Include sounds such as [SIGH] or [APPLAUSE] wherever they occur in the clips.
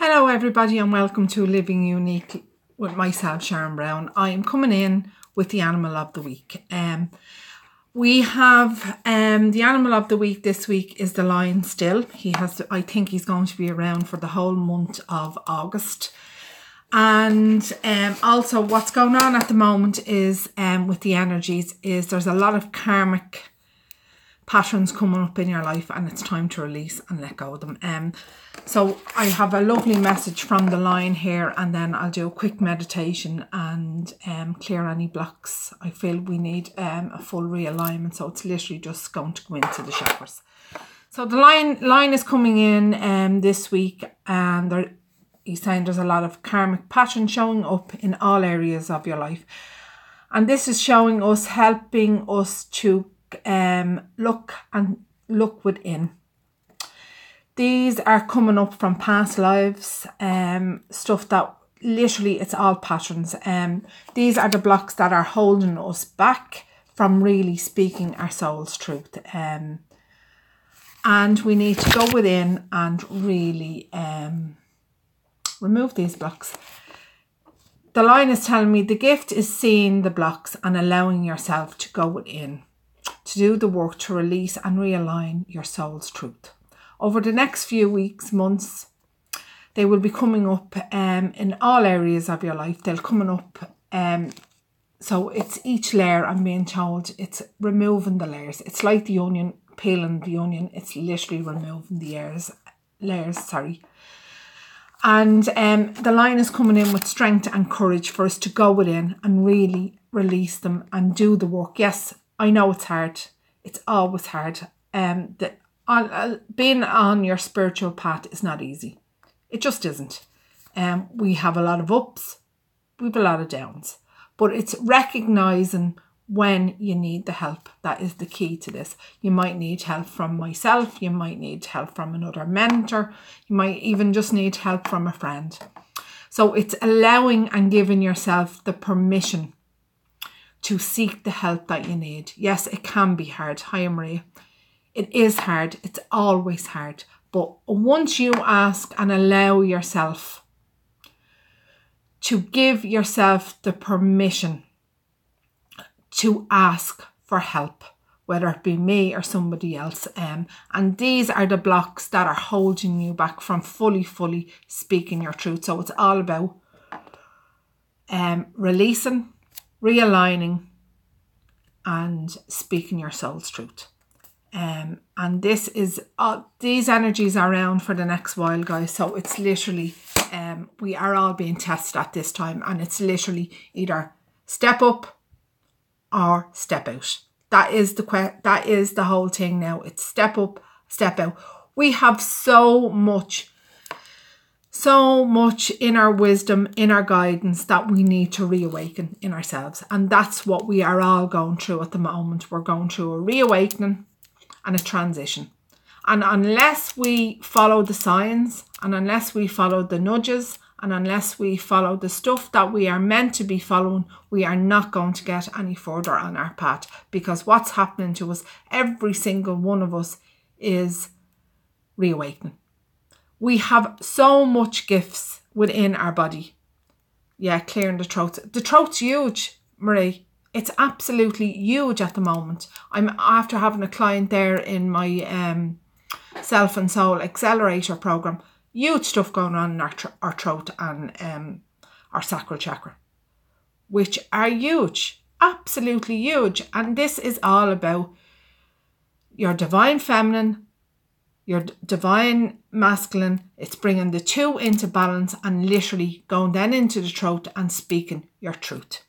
Hello, everybody, and welcome to Living Unique with myself, Sharon Brown. I am coming in with the animal of the week. Um, we have um the animal of the week this week is the lion still. He has I think he's going to be around for the whole month of August. And um also what's going on at the moment is um with the energies is there's a lot of karmic patterns coming up in your life and it's time to release and let go of them. Um, so I have a lovely message from the lion here and then I'll do a quick meditation and um, clear any blocks. I feel we need um, a full realignment so it's literally just going to go into the chakras. So the lion lion is coming in um, this week and there, he's saying there's a lot of karmic patterns showing up in all areas of your life. And this is showing us, helping us to um, look and look within. These are coming up from past lives, um, stuff that literally it's all patterns. Um, these are the blocks that are holding us back from really speaking our soul's truth. Um, and we need to go within and really um, remove these blocks. The lion is telling me the gift is seeing the blocks and allowing yourself to go within to do the work to release and realign your soul's truth. Over the next few weeks, months, they will be coming up um, in all areas of your life. They'll coming up. Um, so it's each layer. I'm being told it's removing the layers. It's like the onion, peeling the onion. It's literally removing the layers. Layers, sorry. And um, the lion is coming in with strength and courage for us to go within and really release them and do the work. Yes, I know it's hard. It's always hard. Um, that on uh, being on your spiritual path is not easy. It just isn't. Um, we have a lot of ups, we have a lot of downs, but it's recognizing when you need the help. That is the key to this. You might need help from myself, you might need help from another mentor, you might even just need help from a friend. So it's allowing and giving yourself the permission to seek the help that you need. Yes, it can be hard. Hi, Maria. It is hard. It's always hard. But once you ask and allow yourself to give yourself the permission to ask for help, whether it be me or somebody else. Um, and these are the blocks that are holding you back from fully, fully speaking your truth. So it's all about um, releasing realigning and speaking your soul's truth. Um, and this is uh, these energies are around for the next while, guys. So it's literally um, we are all being tested at this time, and it's literally either step up or step out. That is the que- that is the whole thing now. It's step up, step out. We have so much so much in our wisdom, in our guidance that we need to reawaken in ourselves. And that's what we are all going through at the moment. We're going through a reawakening and a transition. And unless we follow the signs and unless we follow the nudges and unless we follow the stuff that we are meant to be following, we are not going to get any further on our path because what's happening to us, every single one of us, is reawakening. We have so much gifts within our body. Yeah, clearing the throat. The throat's huge, Marie. It's absolutely huge at the moment. I'm after having a client there in my um, Self and Soul Accelerator program. Huge stuff going on in our, tr- our throat and um, our sacral chakra, which are huge, absolutely huge. And this is all about your divine feminine your divine masculine, it's bringing the two into balance and literally going then into the throat and speaking your truth.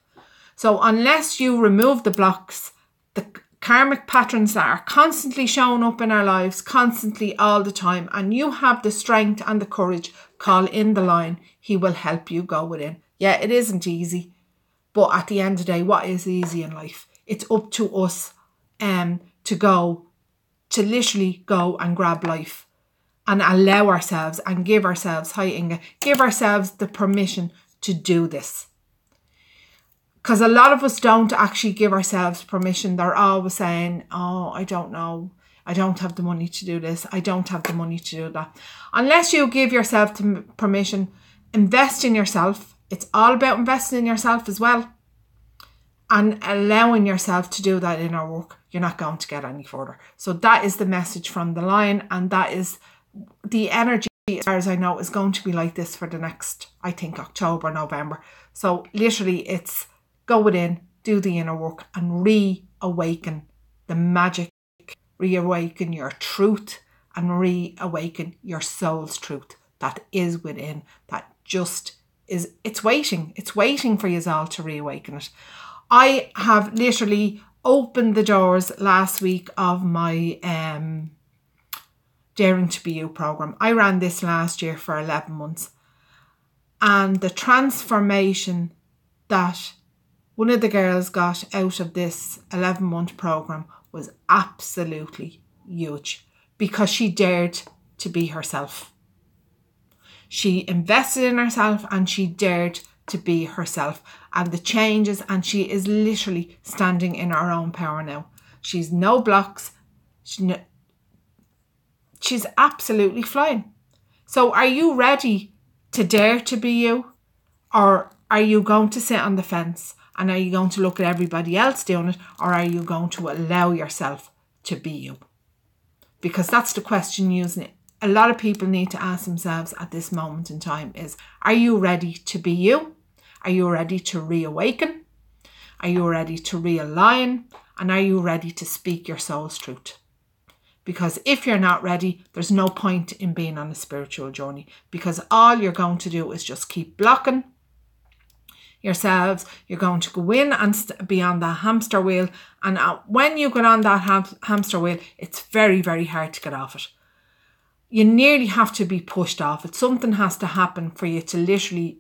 So, unless you remove the blocks, the karmic patterns that are constantly showing up in our lives, constantly all the time, and you have the strength and the courage, call in the lion, he will help you go within. Yeah, it isn't easy, but at the end of the day, what is easy in life? It's up to us um, to go to literally go and grab life and allow ourselves and give ourselves, hi Inga, give ourselves the permission to do this. Because a lot of us don't actually give ourselves permission. They're always saying, oh, I don't know. I don't have the money to do this. I don't have the money to do that. Unless you give yourself permission, invest in yourself. It's all about investing in yourself as well. And allowing yourself to do that inner work, you're not going to get any further. So that is the message from the lion, and that is the energy, as far as I know, is going to be like this for the next, I think, October, November. So literally, it's go within, do the inner work, and reawaken the magic, reawaken your truth, and reawaken your soul's truth that is within, that just is, it's waiting. It's waiting for you all to reawaken it. I have literally opened the doors last week of my um, Daring to Be You program. I ran this last year for 11 months. And the transformation that one of the girls got out of this 11 month program was absolutely huge because she dared to be herself. She invested in herself and she dared to be herself and the changes and she is literally standing in her own power now. She's no blocks. She, she's absolutely flying. So are you ready to dare to be you? Or are you going to sit on the fence and are you going to look at everybody else doing it? Or are you going to allow yourself to be you? Because that's the question using a lot of people need to ask themselves at this moment in time is are you ready to be you? Are you ready to reawaken? Are you ready to realign? And are you ready to speak your soul's truth? Because if you're not ready, there's no point in being on a spiritual journey because all you're going to do is just keep blocking yourselves. You're going to go in and st- be on that hamster wheel. And uh, when you get on that ham- hamster wheel, it's very, very hard to get off it. You nearly have to be pushed off it. Something has to happen for you to literally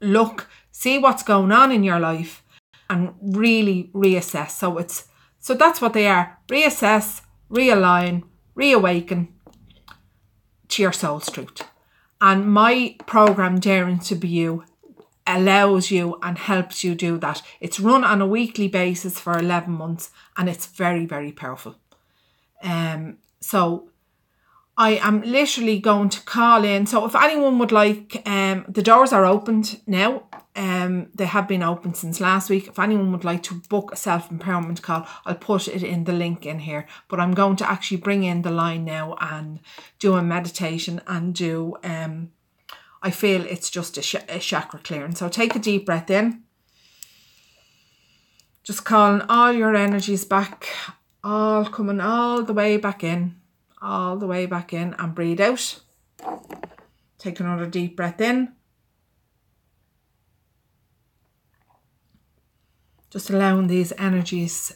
look see what's going on in your life and really reassess. So it's so that's what they are. Reassess, realign, reawaken to your soul's truth. And my program Daring to Be You allows you and helps you do that. It's run on a weekly basis for 11 months and it's very, very powerful. Um, so I am literally going to call in. So if anyone would like, um, the doors are opened now. Um, they have been open since last week. If anyone would like to book a self empowerment call, I'll put it in the link in here. But I'm going to actually bring in the lion now and do a meditation and do. Um, I feel it's just a, sh- a chakra clearing. So take a deep breath in. Just calling all your energies back, all coming all the way back in all the way back in and breathe out. Take another deep breath in. Just allowing these energies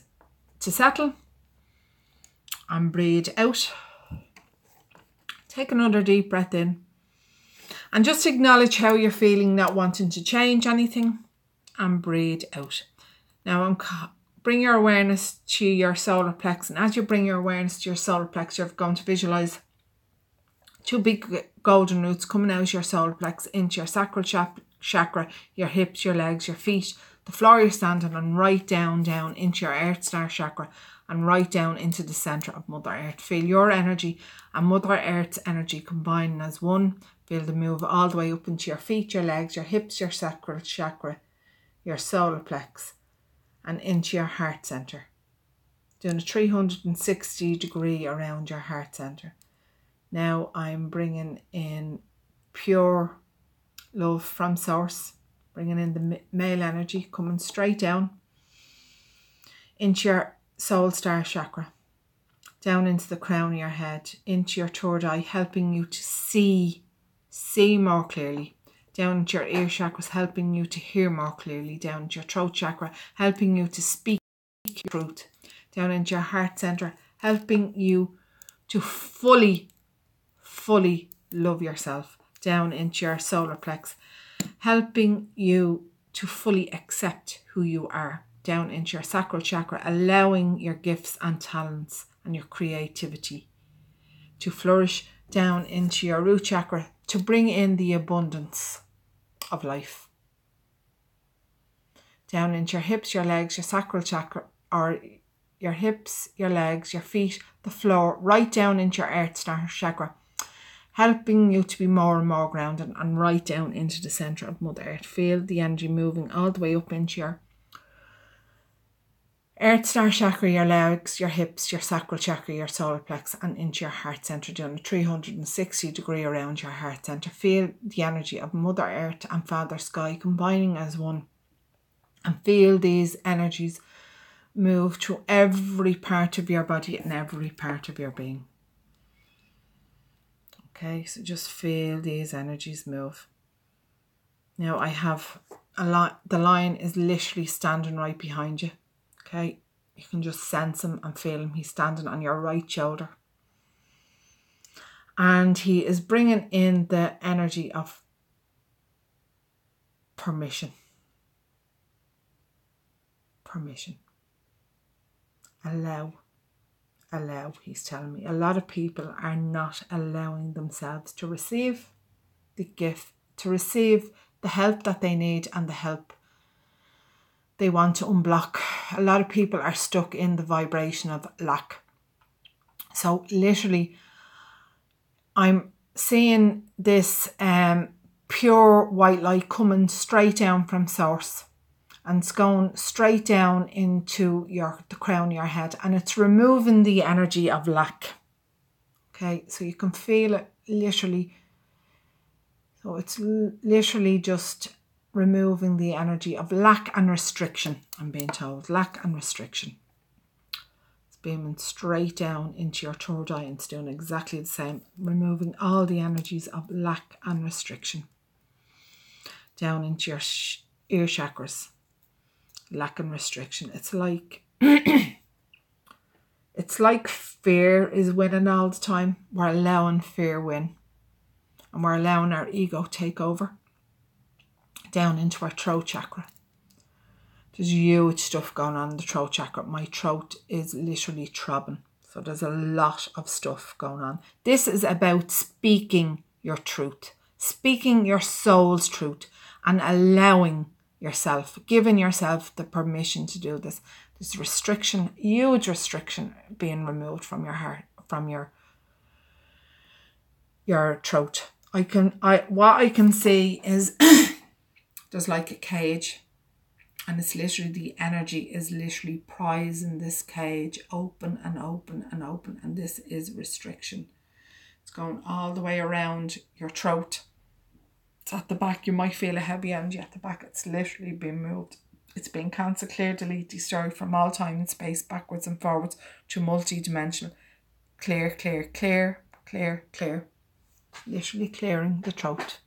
to settle and breathe out. Take another deep breath in and just acknowledge how you're feeling, not wanting to change anything, and breathe out. Now I'm bring your awareness to your solar plex. And as you bring your awareness to your solar plex, you're going to visualize two big golden roots coming out of your solar plex into your sacral chakra, your hips, your legs, your feet, the floor you're standing on, right down, down into your earth star chakra and right down into the center of Mother Earth. Feel your energy and Mother Earth's energy combining as one. Feel the move all the way up into your feet, your legs, your hips, your sacral chakra, your solar plex and into your heart center. Doing a 360 degree around your heart center. Now I'm bringing in pure love from source, bringing in the male energy coming straight down into your soul star chakra, down into the crown of your head, into your third eye, helping you to see, see more clearly, down into your ear chakras, helping you to hear more clearly, down into your throat chakra, helping you to speak truth, down into your heart center, helping you to fully, fully love yourself, down into your solar plex, helping you to fully accept who you are, down into your sacral chakra, allowing your gifts and talents and your creativity to flourish down into your root chakra to bring in the abundance of life. Down into your hips, your legs, your sacral chakra, or your hips, your legs, your feet, the floor, right down into your earth star chakra, helping you to be more and more grounded and right down into the center of Mother Earth. Feel the energy moving all the way up into your Earth Star Chakra, your legs, your hips, your sacral chakra, your solar plex, and into your heart center, doing a 360 degree around your heart center. Feel the energy of Mother Earth and Father Sky combining as one. And feel these energies move through every part of your body and every part of your being. Okay, so just feel these energies move. Now I have a lot, the lion is literally standing right behind you. Okay, you can just sense him and feel him. He's standing on your right shoulder. And he is bringing in the energy of permission. Permission. Allow. Allow, he's telling me. A lot of people are not allowing themselves to receive the gift, to receive the help that they need and the help they want to unblock. A lot of people are stuck in the vibration of lack. So, literally, I'm seeing this um, pure white light coming straight down from source and it's going straight down into your the crown of your head and it's removing the energy of lack. Okay, so you can feel it literally. So it's literally just removing the energy of lack and restriction. I'm being told lack and restriction. It's beaming straight down into your third eye and it's doing exactly the same, removing all the energies of lack and restriction down into your sh- ear chakras. Lack and restriction. It's like [CLEARS THROAT] it's like fear is winning all the time. We're allowing fear win. And we're allowing our ego take over down into our throat chakra. There's huge stuff going on in the throat chakra. My throat is literally throbbing. So there's a lot of stuff going on. This is about speaking your truth, speaking your soul's truth, and allowing yourself, giving yourself the permission to do this. There's restriction, huge restriction being removed from your heart, from your your throat. I can I what I can see is [CLEARS THROAT] there's like a cage and it's literally the energy is literally prizing this cage open and open and open and this is restriction. It's going all the way around your throat. It's at the back. You might feel a heavy energy at the back. It's literally being moved. It's being cancelled clear delete destroy from all time and space backwards and forwards to multi-dimensional. Clear clear clear clear clear. Literally clearing the throat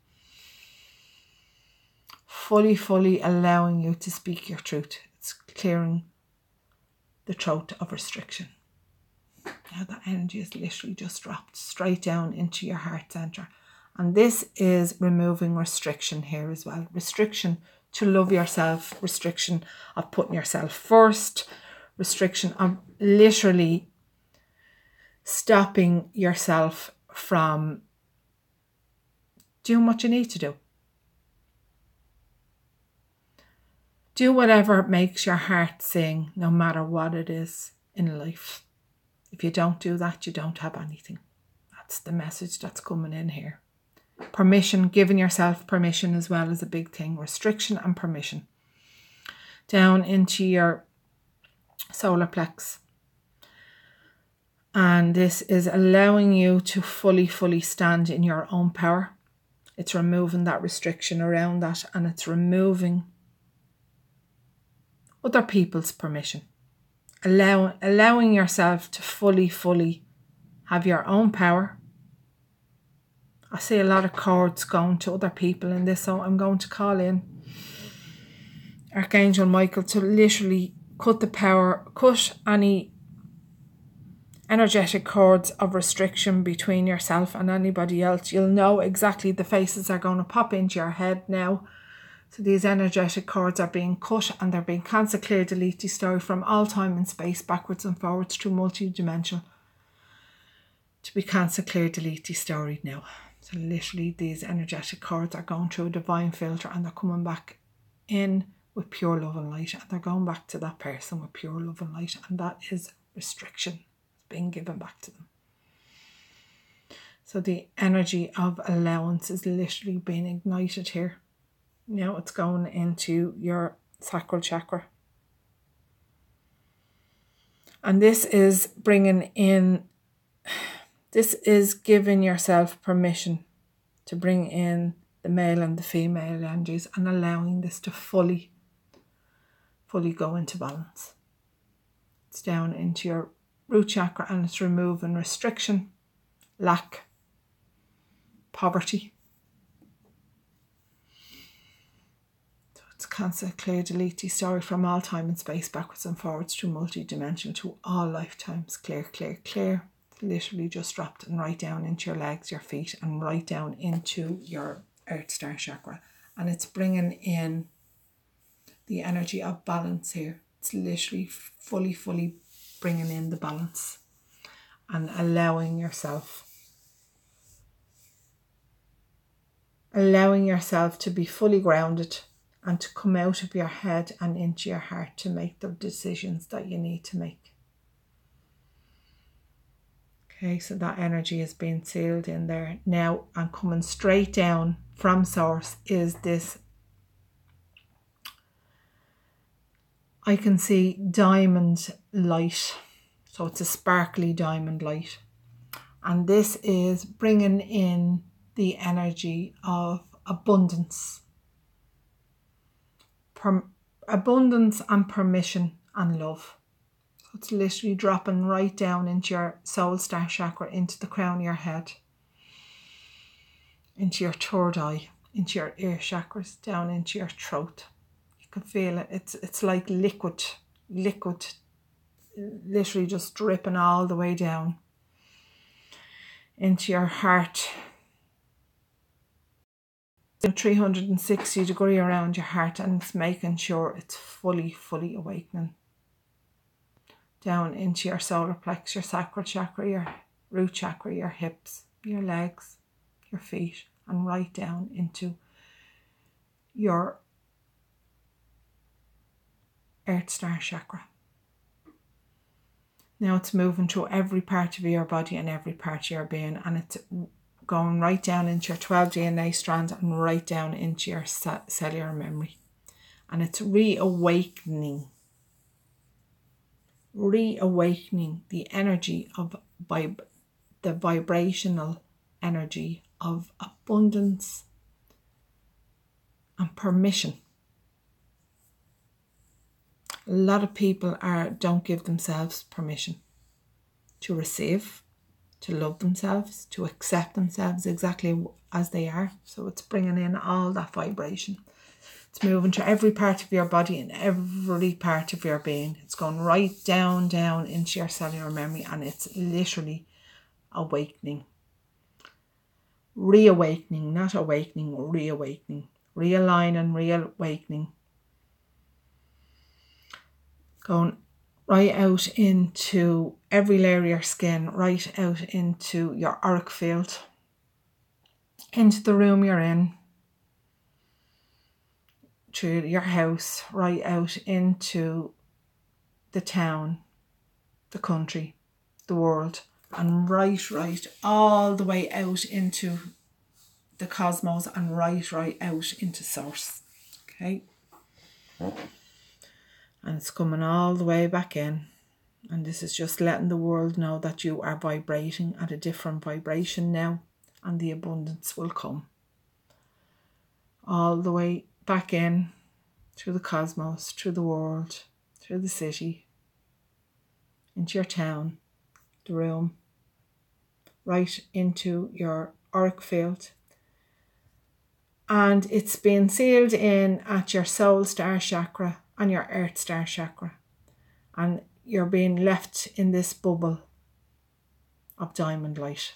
fully, fully allowing you to speak your truth. It's clearing the throat of restriction. Now that energy is literally just dropped straight down into your heart center. And this is removing restriction here as well. Restriction to love yourself, restriction of putting yourself first, restriction of literally stopping yourself from doing what you need to do. Do whatever makes your heart sing, no matter what it is in life. If you don't do that, you don't have anything. That's the message that's coming in here. Permission, giving yourself permission as well is a big thing. Restriction and permission. Down into your solar plex. And this is allowing you to fully, fully stand in your own power. It's removing that restriction around that and it's removing other people's permission. Allow, allowing yourself to fully, fully have your own power. I see a lot of cords going to other people in this, so I'm going to call in Archangel Michael to literally cut the power, cut any energetic cords of restriction between yourself and anybody else. You'll know exactly the faces are going to pop into your head now so these energetic cords are being cut and they're being cancelled, clear, delete, destroy from all time and space, backwards and forwards to multi-dimensional. To be cancelled, clear, delete, destroyed now. So literally these energetic cords are going through a divine filter and they're coming back in with pure love and light, and they're going back to that person with pure love and light, and that is restriction being given back to them. So the energy of allowance is literally being ignited here. Now it's going into your sacral chakra. And this is bringing in, this is giving yourself permission to bring in the male and the female energies and allowing this to fully, fully go into balance. It's down into your root chakra and it's removing restriction, lack, poverty. It's cancel, clear, delete, story from all time and space, backwards and forwards to multi-dimensional, to all lifetimes. Clear, clear, clear. Literally just dropped and right down into your legs, your feet, and right down into your Earth Star chakra. And it's bringing in the energy of balance here. It's literally fully, fully bringing in the balance and allowing yourself allowing yourself to be fully grounded and to come out of your head and into your heart to make the decisions that you need to make. Okay, so that energy is being sealed in there now and coming straight down from source is this. I can see diamond light, so it's a sparkly diamond light, and this is bringing in the energy of abundance. Per- abundance and permission and love. So it's literally dropping right down into your soul star chakra, into the crown of your head, into your third eye, into your ear chakras, down into your throat. You can feel it. It's it's like liquid, liquid, literally just dripping all the way down into your heart 360 degree around your heart and it's making sure it's fully, fully awakening. Down into your solar plex, your sacral chakra, your root chakra, your hips, your legs, your feet, and right down into your earth star chakra. Now it's moving through every part of your body and every part of your being, and it's going right down into your 12 DNA strands and right down into your cellular memory. And it's reawakening, reawakening the energy of vib- the vibrational energy of abundance and permission. A lot of people are don't give themselves permission to receive to love themselves, to accept themselves exactly as they are. So it's bringing in all that vibration. It's moving to every part of your body and every part of your being. It's going right down, down into your cellular memory, and it's literally awakening. Reawakening, not awakening, reawakening. Realign and reawakening. Going right out into every layer of your skin, right out into your auric field, into the room you're in, to your house, right out into the town, the country, the world, and right, right, all the way out into the cosmos and right, right out into source. Okay and it's coming all the way back in. And this is just letting the world know that you are vibrating at a different vibration now, and the abundance will come. All the way back in through the cosmos, through the world, through the city, into your town, the room, right into your auric field. And it's been sealed in at your soul star chakra and your earth star chakra. And you're being left in this bubble of diamond light.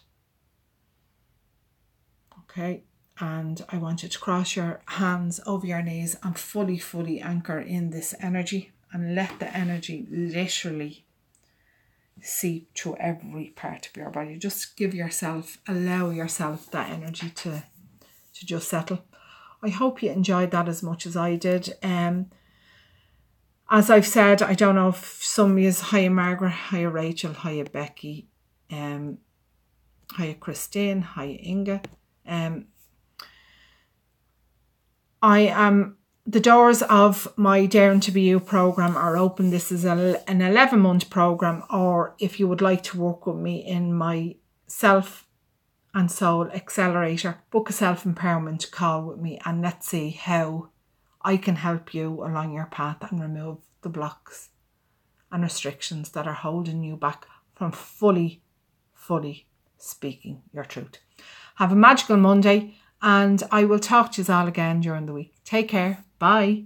Okay, and I want you to cross your hands over your knees and fully, fully anchor in this energy and let the energy literally seep through every part of your body. Just give yourself, allow yourself that energy to, to just settle. I hope you enjoyed that as much as I did. Um, as I've said, I don't know if some is hiya Margaret, hiya Rachel, hiya Becky, um, hiya Christine, hiya Inga. Um, I am the doors of my Daring to Be You program are open. This is a, an 11 month program, or if you would like to work with me in my self and soul accelerator, book a self empowerment call with me and let's see how I can help you along your path and remove the blocks and restrictions that are holding you back from fully, fully speaking your truth. Have a magical Monday and I will talk to you all again during the week. Take care. Bye.